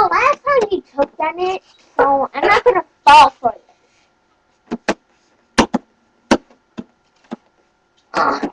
know, last time you took on it, so I'm not gonna fall for this. Ugh. Ah.